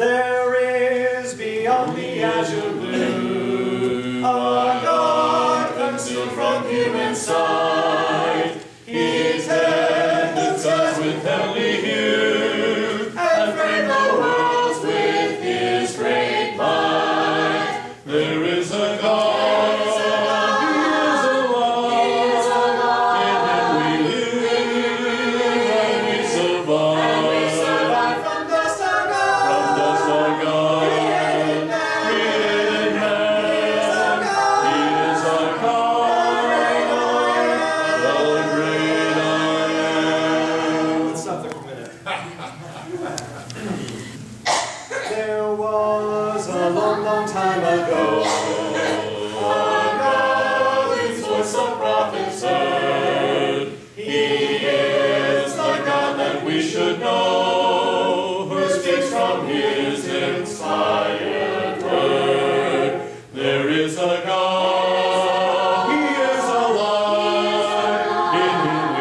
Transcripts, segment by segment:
There is beyond the azure blue a God concealed from human sight.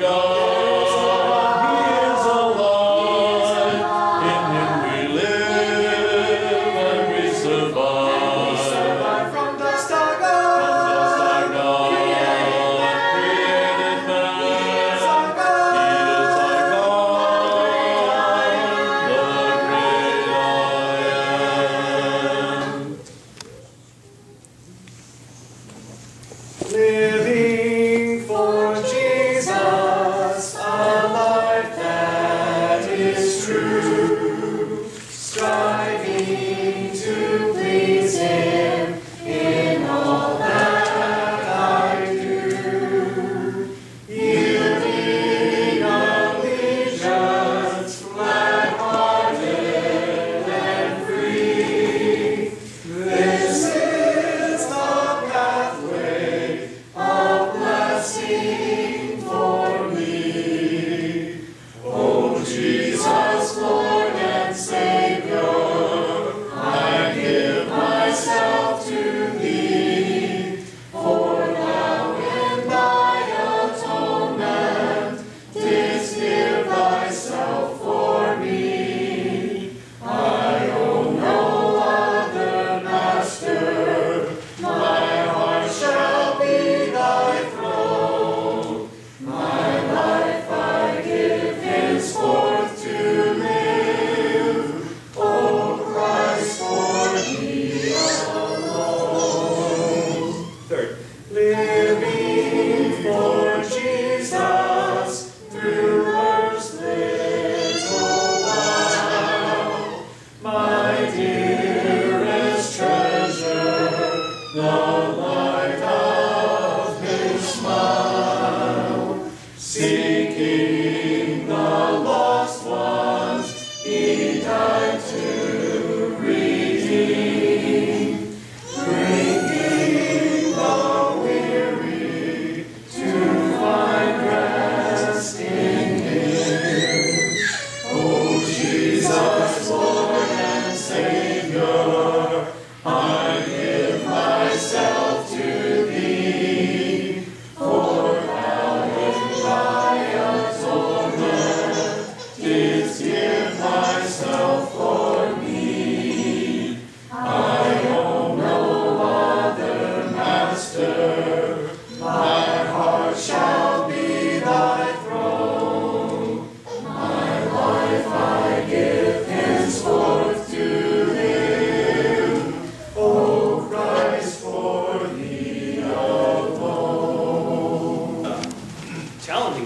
God.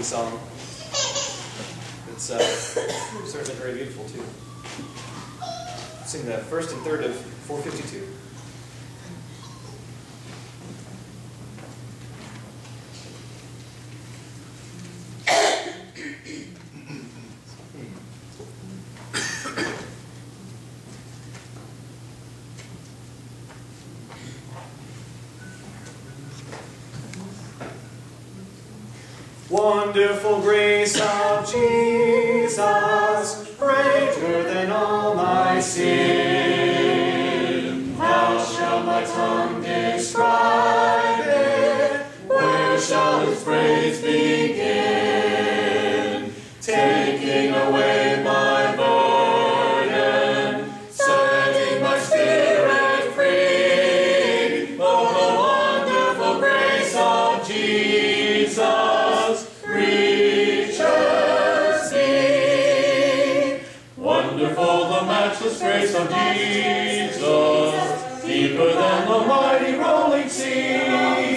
song. It's uh, certainly very beautiful, too. Sing the first and third of 452. Wonderful grace of Jesus, greater than all my sin. precious grace of Jesus, deeper than the mighty rolling sea.